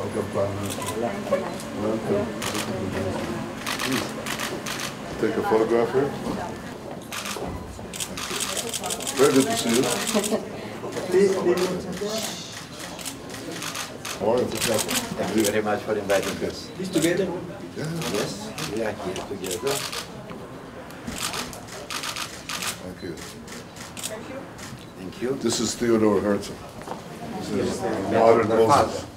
Welcome, Prime Minister. Welcome. Please, Take a photograph here. Very good to see you. Thank you very much for inviting us. Please together? Yeah, Yes, we are here together. thank you. Thank you. This is Theodore Herzl. This is modern Moses.